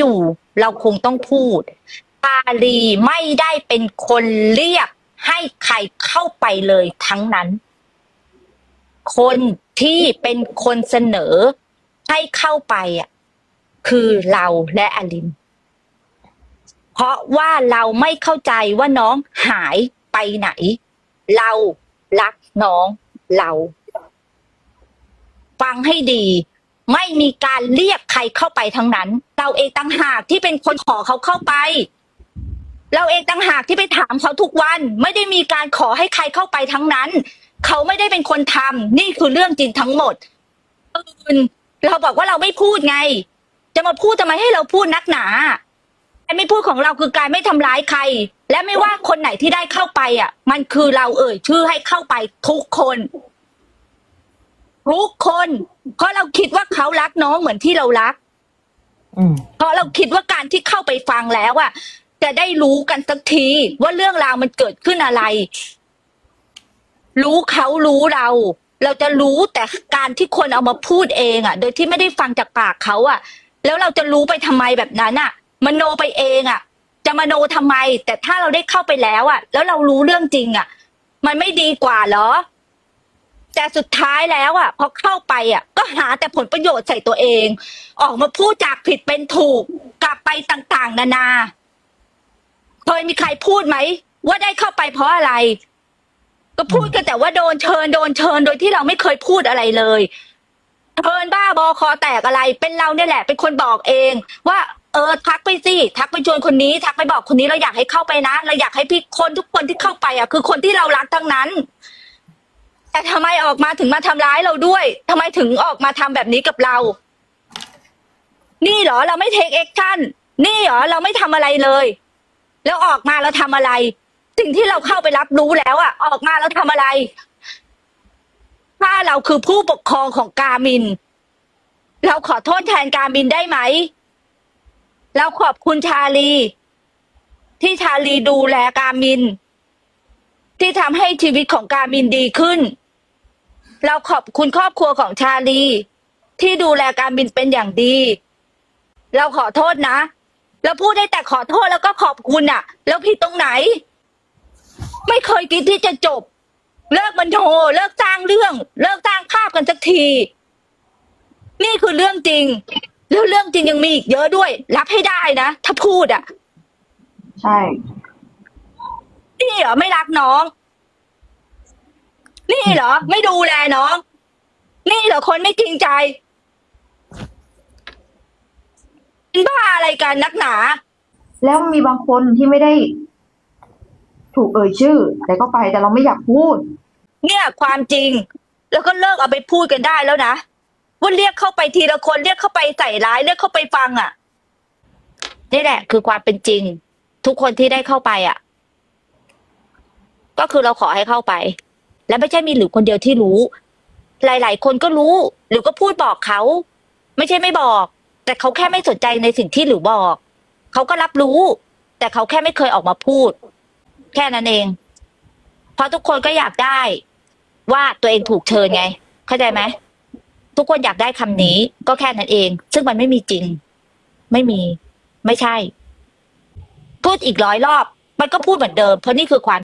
อยู่ เราคงต้องพูดชาลีไม่ได้เป็นคนเรียกให้ใครเข้าไปเลยทั้งนั้น คนที่เป็นคนเสนอให้เข้าไปอะคือเราและอลิน เพราะว่าเราไม่เข้าใจว่าน้องหายไปไหน เรารักน้องเรา ฟังให้ดี ไม่มีการเรียกใครเข้าไปทั้งนั้น เราเองต่างหากที่เป็นคนขอเขาเข้าไป เราเองต่างหากที่ไปถามเขาทุกวัน ไม่ได้มีการขอให้ใครเข้าไปทั้งนั้น เขาไม่ได้เป็นคนทำนี่คือเรื่องจริงทั้งหมดเราบอกว่าเราไม่พูดไง จะมาพูดทำไมให้เราพูดนักหนาการไม่พูดของเราคือการไม่ทำร้ายใคร และไม่ว่าคนไหนที่ได้เข้าไปอะ มันคือเราเอ่ยชื่อให้เข้าไปทุกคน ทุกคน เพราะเราคิดว่าเขารักน้องเหมือนที่เรารักอืมเพราะเราคิดว่าการที่เข้าไปฟังแล้วอะจะได้รู้กันสักทีว่าเรื่องราวมันเกิดขึ้นอะไร รู้เขารู้เรา เราจะรู้แต่การที่คนเอามาพูดเองอะโดยที่ไม่ได้ฟังจากปากเขาอะแล้วเราจะรู้ไปทำไมแบบนั้นอะมโนไปเองอะจะมโนทำไม แต่ถ้าเราได้เข้าไปแล้วอะแล้วเรารู้เรื่องจริงอะมันไม่ดีกว่าเหรอ แต่สุดท้ายแล้วอะพอเข้าไปอะ ก็หาแต่ผลประโยชน์ใส่ตัวเอง ออกมาพูดจากผิดเป็นถูกกลับไปต่างๆ นานาเคยมีใครพูดไหม ว่าได้เข้าไปเพราะอะไร ก็พูดกันแต่ว่าโดนเชิญโดนเชิญโดยที่เราไม่เคยพูดอะไรเลยเชิญบ้าบอคอแตกอะไร เป็นเราเนี่ยแหละ เป็นคนบอกเอง ว่าเออทักไปสิทักไปชวนคนนี้ ทักไปบอกคนนี้เราอยากให้เข้าไปนะ เราอยากให้พี่คนทุกคนที่เข้าไปอะ คือคนที่เรารักทั้งนั้น แต่ทำไมออกมาถึงมาทำร้ายเราด้วยทำไมถึงออกมาทำแบบนี้กับเรา นี่เหรอเราไม่ take action นี่เหรอเราไม่ทำอะไรเลย แล้วออกมาเราทำอะไร สิ่งที่เราเข้าไปรับรู้แล้วอะออกมาเราทำอะไร ถ้าเราคือผู้ปกครองของกามิน เราขอโทษแทนกามินได้ไหม เราขอบคุณชาลี ที่ชาลีดูแลกามิน ที่ทำให้ชีวิตของกามินดีขึ้น เราขอบคุณครอบครัวของชาลี ที่ดูแลการมินเป็นอย่างดี เราขอโทษนะ เราพูดได้แต่ขอโทษแล้วก็ขอบคุณอะแล้วผิดตรงไหน ไม่เคยคิดที่จะจบ เลิกมันโทเลิกสร้างเรื่อง เลิกสร้างภาพกันสักที นี่คือเรื่องจริง แล้วเรื่องจริงยังมีอีกเยอะด้วย รับให้ได้นะ ถ้าพูดอะใช่นี่เหรอไม่รักน้อง นี่เหรอ ไม่ดูแลน้อง นี่เหรอคนไม่จริงใจ เป็นบ้าอะไรกันนักหนา แล้วมีบางคนที่ไม่ได้ ถูกเอ่ยชื่อแต่ก็ไปแต่เราไม่อยากพูด เนี่ยความจริง แล้วก็เลิกเอาไปพูดกันได้แล้วนะว่าเรียกเข้าไปทีละคนเรียกเข้าไปใส่ร้ายเรียกเข้าไปฟังอะนี่แหละ คือความเป็นจริง ทุกคนที่ได้เข้าไปอะ ก็คือเราขอให้เข้าไป และไม่ใช่มีหรือคนเดียวที่รู้ หลาย ๆ คนก็รู้หรือก็พูดบอกเขา ไม่ใช่ไม่บอก แต่เขาแค่ไม่สนใจในสิ่งที่หรือบอก เขาก็รับรู้ แต่เขาแค่ไม่เคยออกมาพูด แค่นั้นเอง เพราะทุกคนก็อยากได้ ว่าตัวเองถูกเชิญไง เข้าใจไหมทุกคนอยากได้คำนี้ ก็แค่นั้นเอง ซึ่งมันไม่มีจริง ไม่มี ไม่ใช่ พูดอีกร้อยรอบ มันก็พูดเหมือนเดิม เพราะนี่คือความ